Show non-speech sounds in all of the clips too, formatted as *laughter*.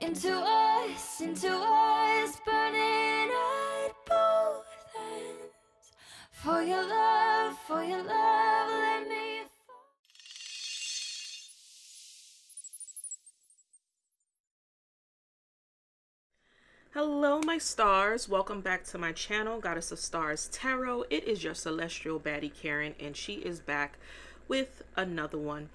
into us, into us, burning at both ends. For your love, for your love, let me. Hello, my stars. Welcome back to my channel, Goddess of Stars Tarot. It is your celestial baddie, Karen, and she is back with another one.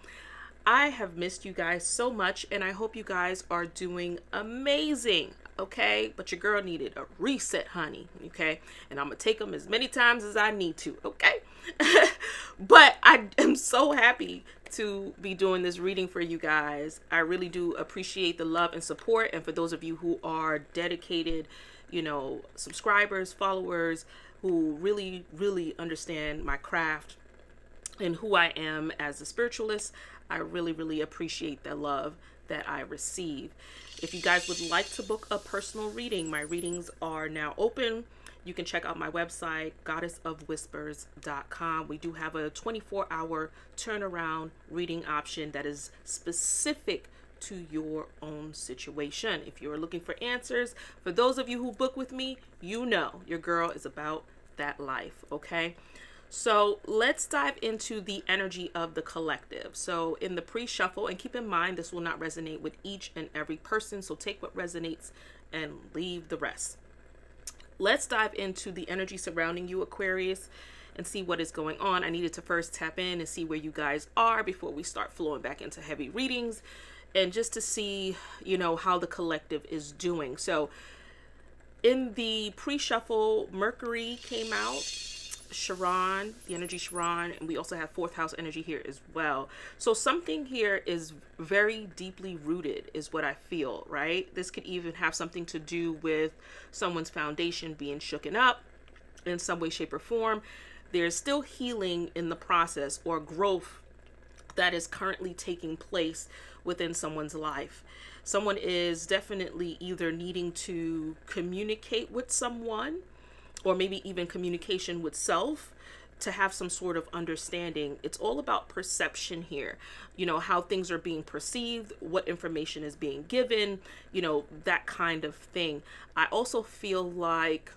I have missed you guys so much, and I hope you guys are doing amazing. Okay, but your girl needed a reset, honey. Okay, and I'm gonna take them as many times as I need to. Okay, *laughs* but I am so happy to be doing this reading for you guys. I really do appreciate the love and support. And for those of you who are dedicated, you know, subscribers, followers, who really, really understand my craft and who I am as a spiritualist, I really, really appreciate the love that I receive. If you guys would like to book a personal reading, my readings are now open. You can check out my website, goddessofwhispers.com. We do have a 24 hour turnaround reading option that is specific to your own situation. If you're looking for answers, for those of you who book with me, you know your girl is about that life, okay? So let's dive into the energy of the collective. So in the pre-shuffle, and keep in mind this will not resonate with each and every person. So take what resonates and leave the rest. Let's dive into the energy surrounding you, Aquarius, and see what is going on. I needed to first tap in and see where you guys are before we start flowing back into heavy readings and just to see, you know, how the collective is doing. So in the pre-shuffle, Mercury came out Chiron, the energy Chiron, and we also have fourth house energy here as well. So something here is very deeply rooted, is what I feel, right? This could even have something to do with someone's foundation being shooken up in some way, shape, or form. There's still healing in the process or growth that is currently taking place within someone's life. Someone is definitely either needing to communicate with someone or maybe even communication with self to have some sort of understanding. It's all about perception here. You know, how things are being perceived, what information is being given, you know, that kind of thing. I also feel like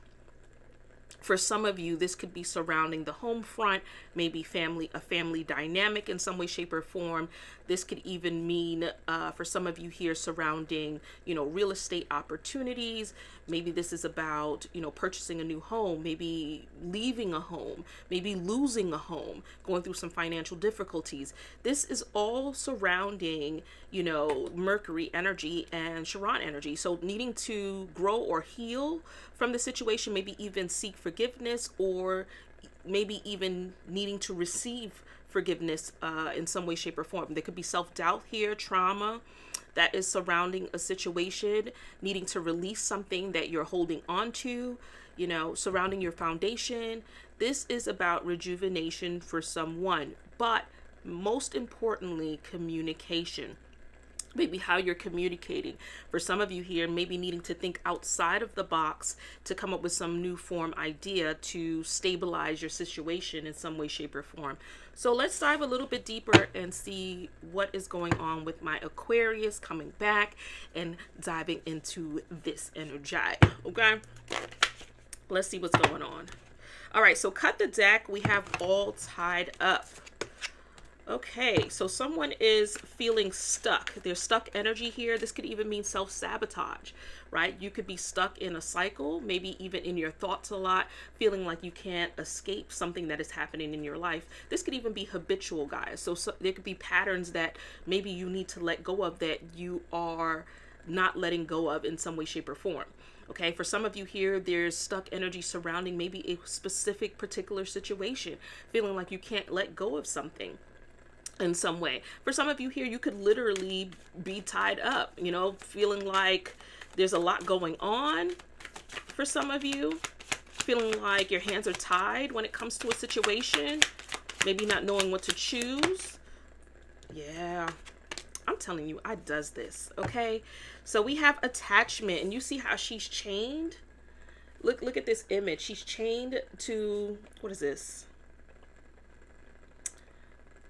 for some of you this could be surrounding the home front maybe family a family dynamic in some way shape or form. This could even mean uh, for some of you here surrounding you know real estate opportunities. Maybe this is about you know purchasing a new home maybe leaving a home maybe losing a home going through some financial difficulties. This is all surrounding you know mercury energy and Chiron energy so needing to grow or heal from the situation maybe even seek forgiveness or maybe even needing to receive forgiveness uh, in some way, shape, or form. There could be self doubt here, trauma that is surrounding a situation, needing to release something that you're holding on to, you know, surrounding your foundation. This is about rejuvenation for someone, but most importantly, communication maybe how you're communicating. For some of you here, maybe needing to think outside of the box to come up with some new form idea to stabilize your situation in some way, shape, or form. So let's dive a little bit deeper and see what is going on with my Aquarius coming back and diving into this energy. Okay, let's see what's going on. All right, so cut the deck. We have all tied up. Okay, so someone is feeling stuck. There's stuck energy here. This could even mean self sabotage, right? You could be stuck in a cycle, maybe even in your thoughts a lot, feeling like you can't escape something that is happening in your life. This could even be habitual, guys. So, so there could be patterns that maybe you need to let go of that you are not letting go of in some way, shape, or form. Okay, for some of you here, there's stuck energy surrounding maybe a specific particular situation, feeling like you can't let go of something in some way. For some of you here, you could literally be tied up, you know, feeling like there's a lot going on. For some of you, feeling like your hands are tied when it comes to a situation, maybe not knowing what to choose. Yeah, I'm telling you, I does this, okay? So we have attachment, and you see how she's chained? Look, look at this image. She's chained to, what is this?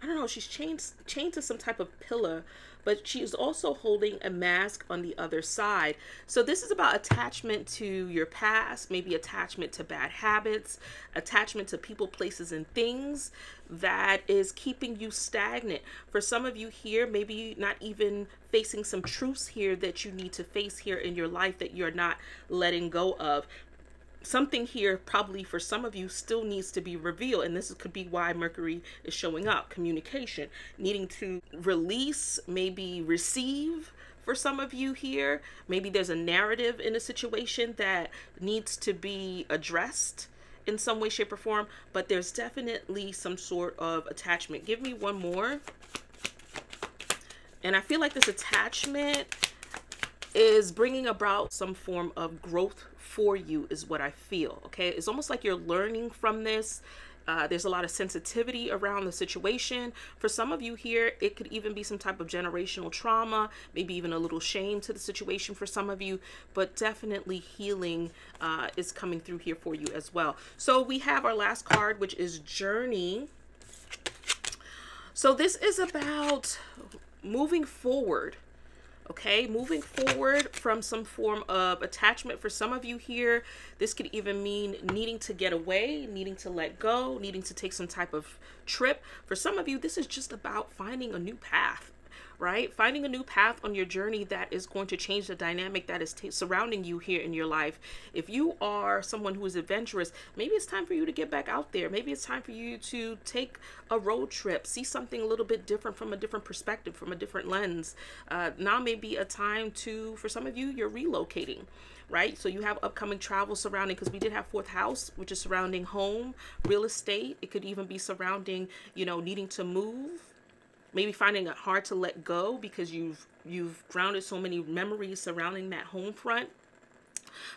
I don't know, she's chained chained to some type of pillar, but she is also holding a mask on the other side. So this is about attachment to your past, maybe attachment to bad habits, attachment to people, places, and things that is keeping you stagnant. For some of you here, maybe not even facing some truths here that you need to face here in your life that you're not letting go of something here probably for some of you still needs to be revealed and this could be why mercury is showing up communication needing to release maybe receive for some of you here. Maybe there's a narrative in a situation that needs to be addressed in some way shape or form but there's definitely some sort of attachment. Give me one more. And i feel like this attachment is bringing about some form of growth for you is what I feel. Okay. It's almost like you're learning from this. Uh, there's a lot of sensitivity around the situation. For some of you here, it could even be some type of generational trauma, maybe even a little shame to the situation for some of you, but definitely healing uh, is coming through here for you as well. So we have our last card, which is Journey. So this is about moving forward okay? Moving forward from some form of attachment for some of you here this could even mean needing to get away needing to let go needing to take some type of trip. For some of you this is just about finding a new path right? Finding a new path on your journey that is going to change the dynamic that is t- surrounding you here in your life. If you are someone who is adventurous, maybe it's time for you to get back out there. Maybe it's time for you to take a road trip, see something a little bit different from a different perspective, from a different lens. Uh, now may be a time to, for some of you, you're relocating right? So you have upcoming travel surrounding because we did have fourth house, which is surrounding home, real estate. It could even be surrounding, you know, needing to move, maybe finding it hard to let go because you've you've grounded so many memories surrounding that home front.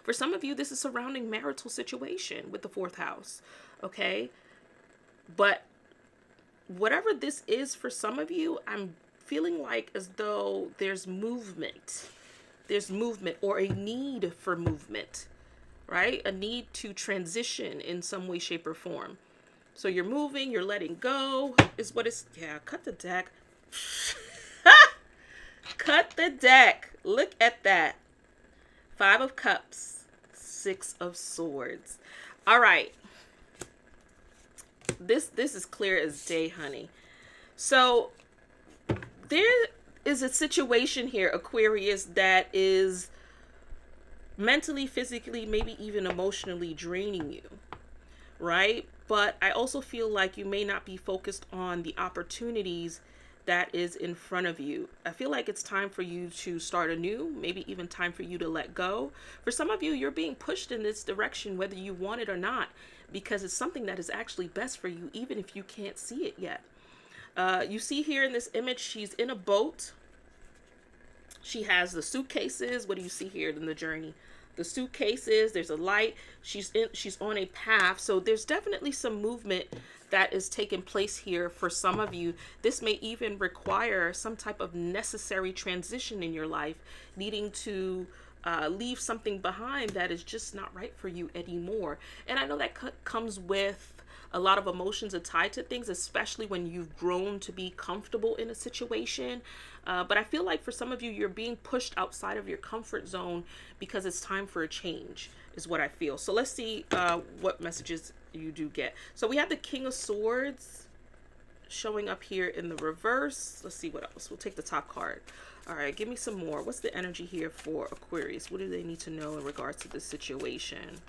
For some of you, this is surrounding marital situation with the fourth house, okay? But whatever this is for some of you, I'm feeling like as though there's movement. There's movement or a need for movement, right? A need to transition in some way, shape, or form. So you're moving, you're letting go, is what it's. Yeah, cut the deck. *laughs* cut the deck. Look at that. Five of Cups, Six of Swords. All right. This this is clear as day, honey. So there is a situation here, Aquarius, that is mentally, physically, maybe even emotionally draining you, right? But I also feel like you may not be focused on the opportunities that is in front of you. I feel like it's time for you to start anew, maybe even time for you to let go. For some of you, you're being pushed in this direction, whether you want it or not, because it's something that is actually best for you, even if you can't see it yet. Uh, you see here in this image, she's in a boat. She has the suitcases. What do you see here in the journey? The suitcases there's a light she's in she's on a path. So there's definitely some movement that is taking place here for some of you. This may even require some type of necessary transition in your life needing to uh, leave something behind that is just not right for you anymore. And i know that comes with a lot of emotions are tied to things, especially when you've grown to be comfortable in a situation. Uh, but I feel like for some of you, you're being pushed outside of your comfort zone because it's time for a change, is what I feel. So let's see uh, what messages you do get. So we have the King of Swords showing up here in the reverse. Let's see what else. We'll take the top card. All right, give me some more. What's the energy here for Aquarius? What do they need to know in regards to this situation?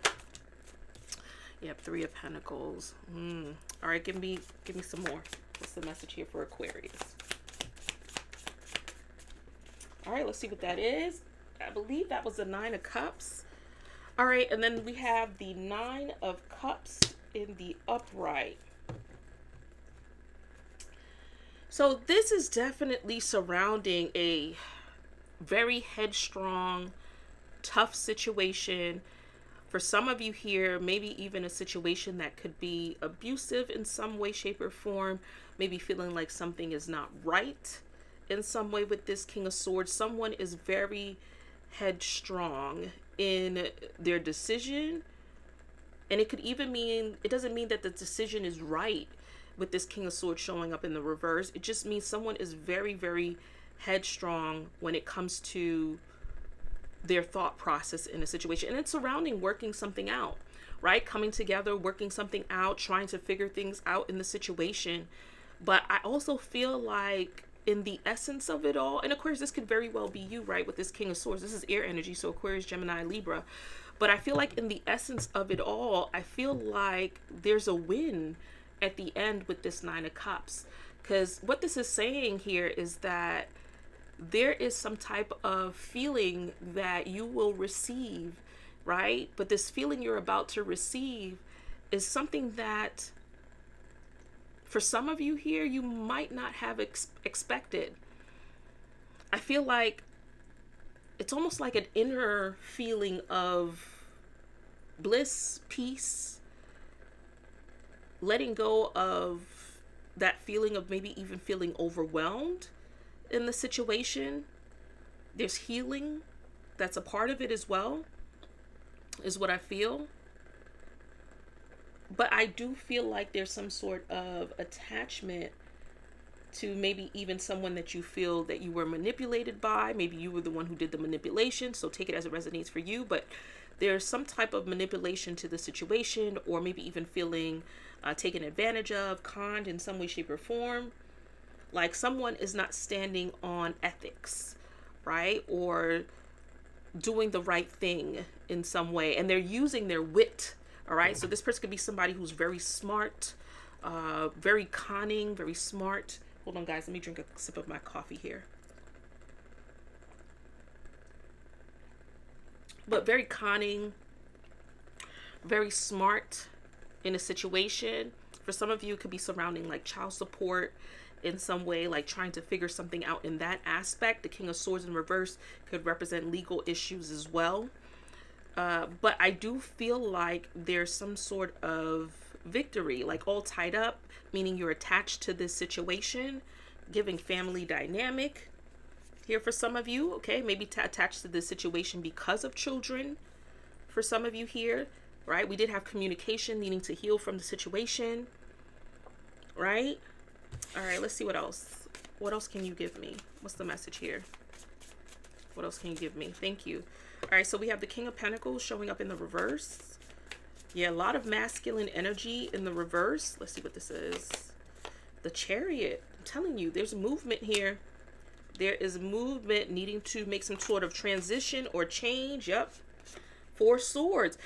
Yep, Three of Pentacles. Mm. All right, give me give me some more. What's the message here for Aquarius? All right, let's see what that is. I believe that was the Nine of Cups. All right, and then we have the Nine of Cups in the upright. So this is definitely surrounding a very headstrong, tough situation for some of you here, maybe even a situation that could be abusive in some way, shape, or form, maybe feeling like something is not right in some way with this King of Swords. Someone is very headstrong in their decision. And it could even mean, it doesn't mean that the decision is right with this King of Swords showing up in the reverse. It just means someone is very, very headstrong when it comes to their thought process in a situation. And it's surrounding working something out, right? Coming together, working something out, trying to figure things out in the situation. But I also feel like in the essence of it all, and Aquarius, this could very well be you, right? With this King of Swords. This is air energy, so Aquarius, Gemini, Libra. But I feel like in the essence of it all, I feel like there's a win at the end with this Nine of Cups. Because what this is saying here is that there is some type of feeling that you will receive, right? But this feeling you're about to receive is something that for some of you here, you might not have ex- expected. I feel like it's almost like an inner feeling of bliss, peace, letting go of that feeling of maybe even feeling overwhelmed in the situation. There's healing that's a part of it as well, is what I feel. But I do feel like there's some sort of attachment to maybe even someone that you feel that you were manipulated by. Maybe you were the one who did the manipulation, so take it as it resonates for you. But there's some type of manipulation to the situation, or maybe even feeling uh, taken advantage of, conned in some way, shape, or form. Like someone is not standing on ethics, right? Or doing the right thing in some way, and they're using their wit. All right, so this person could be somebody who's very smart, uh, very conning, very smart, Hold on, guys. Let me drink a sip of my coffee here. But very conning, very smart in a situation. For some of you, it could be surrounding like child support in some way, like trying to figure something out in that aspect. The King of Swords in reverse could represent legal issues as well. Uh, but I do feel like there's some sort of victory, like all tied up, meaning you're attached to this situation, giving family dynamic here for some of you, okay? Maybe attached to this situation because of children for some of you here, right? We did have communication needing to heal from the situation, right? All right, let's see what else. What else can you give me? What's the message here? What else can you give me? Thank you. All right, so we have the King of Pentacles showing up in the reverse. Yeah, a lot of masculine energy in the reverse. Let's see what this is. The Chariot. I'm telling you, there's movement here. There is movement needing to make some sort of transition or change. Yep. Four Swords.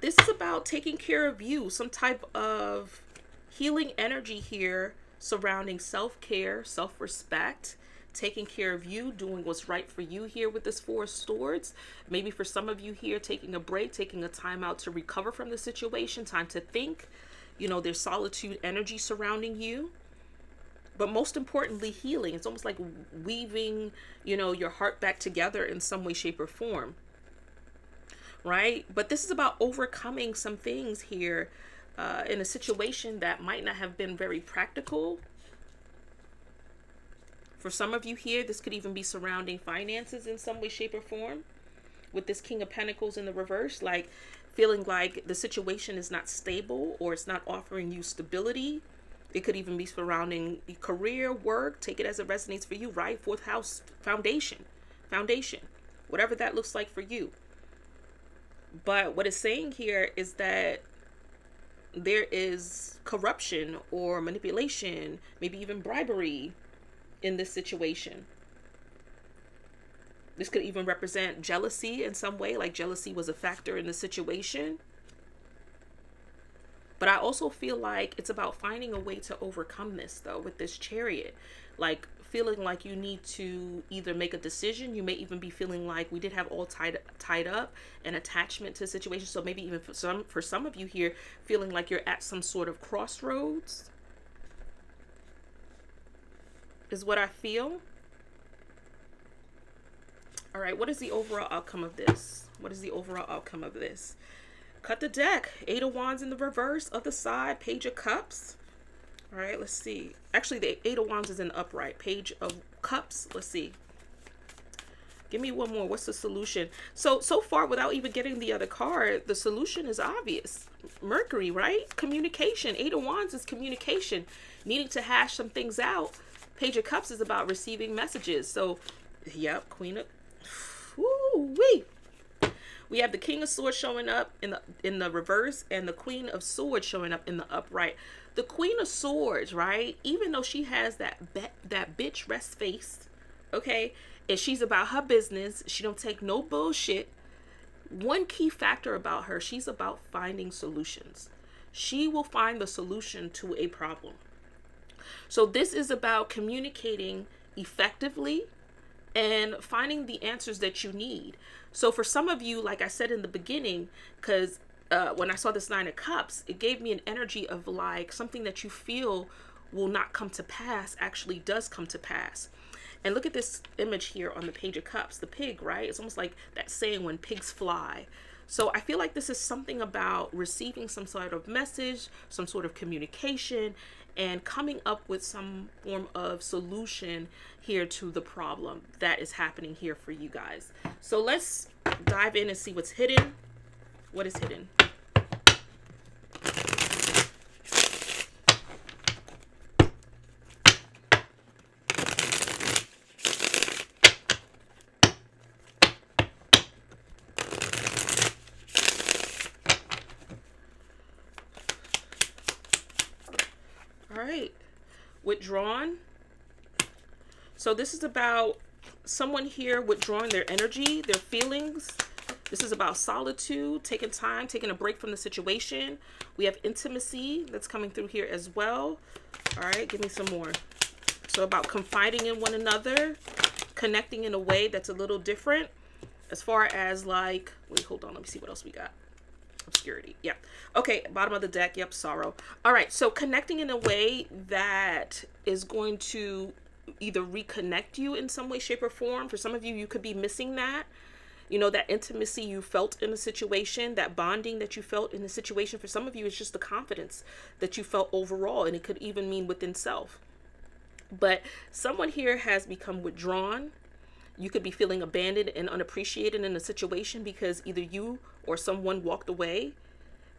This is about taking care of you. Some type of healing energy here surrounding self-care, self-respect taking care of you, doing what's right for you here with this Four of Swords. Maybe for some of you here, taking a break, taking a time out to recover from the situation, time to think. You know, there's solitude energy surrounding you. But most importantly, healing. It's almost like weaving, you know, your heart back together in some way, shape, or form. Right? But this is about overcoming some things here uh, in a situation that might not have been very practical for some of you here, this could even be surrounding finances in some way, shape, or form. With this King of Pentacles in the reverse, like feeling like the situation is not stable or it's not offering you stability. It could even be surrounding career, work. Take it as it resonates for you, right? Fourth house foundation, foundation, whatever that looks like for you. But what it's saying here is that there is corruption or manipulation, maybe even bribery, in this situation. This could even represent jealousy in some way, like jealousy was a factor in the situation. But I also feel like it's about finding a way to overcome this, though, with this chariot. Like feeling like you need to either make a decision. You may even be feeling like we did have all tied tied up an attachment to a situation. So maybe even for some for some of you here, feeling like you're at some sort of crossroads is what I feel. All right, what is the overall outcome of this? What is the overall outcome of this? Cut the deck. Eight of Wands in the reverse, other side, Page of Cups. All right, let's see. Actually, the Eight of Wands is in upright. Page of Cups. Let's see. Give me one more. What's the solution? So, so far, without even getting the other card, the solution is obvious. Mercury, right? Communication. Eight of Wands is communication. Needing to hash some things out Page of Cups is about receiving messages. So, yep, Queen of. Woo wee. We have the King of Swords showing up in the in the reverse, and the Queen of Swords showing up in the upright. The Queen of Swords, right? Even though she has that that bitch rest face, okay, and she's about her business. She don't take no bullshit. One key factor about her, she's about finding solutions. She will find the solution to a problem. So this is about communicating effectively and finding the answers that you need. So for some of you, like I said in the beginning, because uh, when I saw this Nine of Cups, it gave me an energy of like something that you feel will not come to pass actually does come to pass. And look at this image here on the Page of Cups, the pig, right? It's almost like that saying when pigs fly. So I feel like this is something about receiving some sort of message, some sort of communication, and coming up with some form of solution here to the problem that is happening here for you guys. So let's dive in and see what's hidden. What is hidden? All right. Withdrawn. So this is about someone here withdrawing their energy, their feelings. This is about solitude, taking time, taking a break from the situation. We have intimacy that's coming through here as well. All right, give me some more. So about confiding in one another, connecting in a way that's a little different as far as like, wait, hold on, let me see what else we got obscurity. Yeah. Okay, bottom of the deck. Yep, sorrow. All right, so connecting in a way that is going to either reconnect you in some way, shape, or form. For some of you, you could be missing that. You know, that intimacy you felt in a situation, that bonding that you felt in a situation. For some of you, it's just the confidence that you felt overall, and it could even mean within self. But someone here has become withdrawn. You could be feeling abandoned and unappreciated in a situation because either you or someone walked away,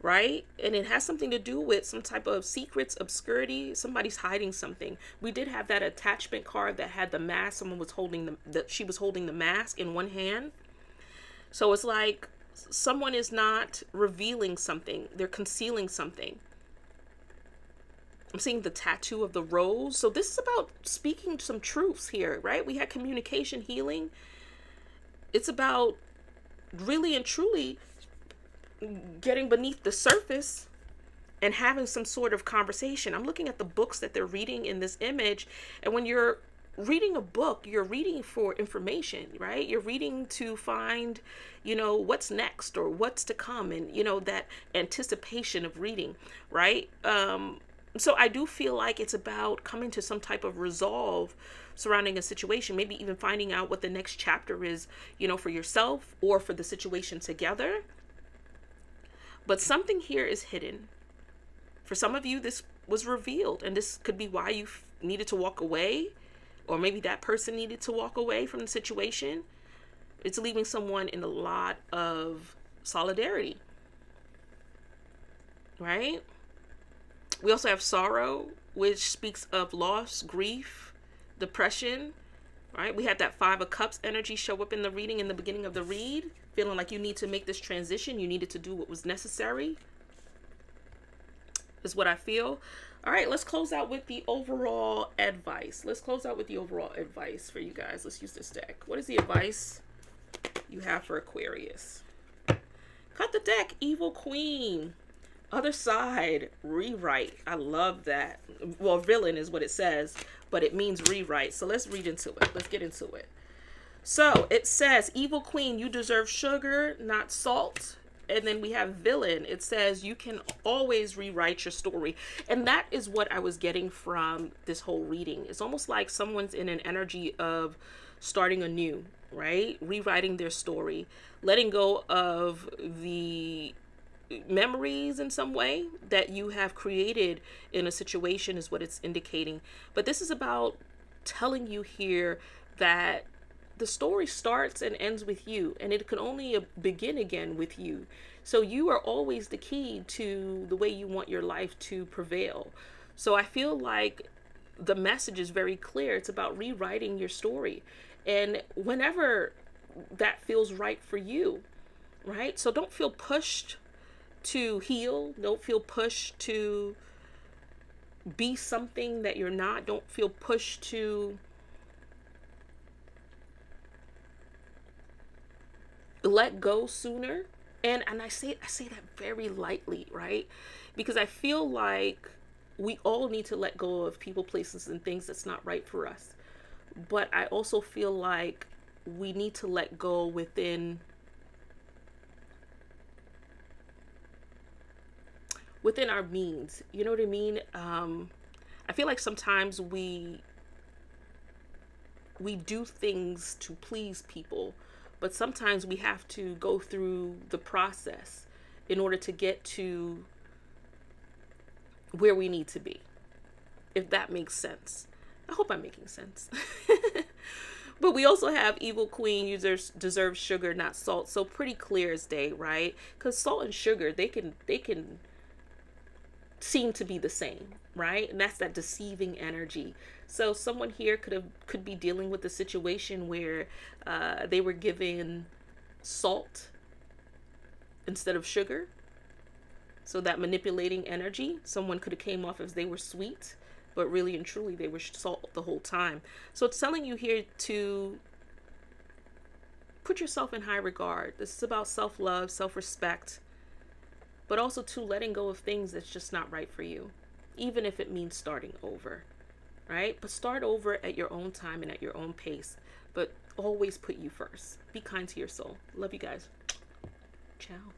right? And it has something to do with some type of secrets, obscurity. Somebody's hiding something. We did have that attachment card that had the mask. Someone was holding the that she was holding the mask in one hand. So it's like someone is not revealing something. They're concealing something. I'm seeing the tattoo of the rose. So this is about speaking some truths here, right? We had communication healing. It's about really and truly getting beneath the surface and having some sort of conversation. I'm looking at the books that they're reading in this image, and when you're reading a book, you're reading for information, right? You're reading to find, you know, what's next or what's to come and, you know, that anticipation of reading, right? Um so I do feel like it's about coming to some type of resolve surrounding a situation, maybe even finding out what the next chapter is, you know, for yourself or for the situation together. But something here is hidden. For some of you, this was revealed, and this could be why you needed to walk away, or maybe that person needed to walk away from the situation. It's leaving someone in a lot of solidarity, right? We also have sorrow, which speaks of loss, grief, depression, right? We had that Five of Cups energy show up in the reading in the beginning of the read, feeling like you need to make this transition. You needed to do what was necessary, is what I feel. All right, let's close out with the overall advice. Let's close out with the overall advice for you guys. Let's use this deck. What is the advice you have for Aquarius? Cut the deck, Evil Queen. Other side, rewrite. I love that. Well, villain is what it says, but it means rewrite. So let's read into it. Let's get into it. So it says, Evil Queen, you deserve sugar, not salt. And then we have villain. It says you can always rewrite your story. And that is what I was getting from this whole reading. It's almost like someone's in an energy of starting anew, right? Rewriting their story, letting go of the memories in some way that you have created in a situation is what it's indicating. But this is about telling you here that the story starts and ends with you, and it can only uh, begin again with you. So you are always the key to the way you want your life to prevail. So I feel like the message is very clear. It's about rewriting your story. And whenever that feels right for you, right? So don't feel pushed to heal. Don't feel pushed to be something that you're not. Don't feel pushed to let go sooner. And and I say I say that very lightly, right? Because I feel like we all need to let go of people, places, and things that's not right for us. But I also feel like we need to let go within within our means. You know what I mean? Um, I feel like sometimes we we do things to please people, but sometimes we have to go through the process in order to get to where we need to be. If that makes sense. I hope I'm making sense. *laughs* but we also have evil queen users deserve sugar not salt so pretty clear as day right because salt and sugar they can they can seem to be the same right and that's that deceiving energy so someone here could have could be dealing with a situation where uh, they were given salt instead of sugar so that manipulating energy, someone could have came off as they were sweet, but really and truly they were salt the whole time. So it's telling you here to put yourself in high regard. This is about self-love, self-respect, but also to letting go of things that's just not right for you, even if it means starting over. Right? But start over at your own time and at your own pace. But always put you first. Be kind to your soul. Love you guys. Ciao.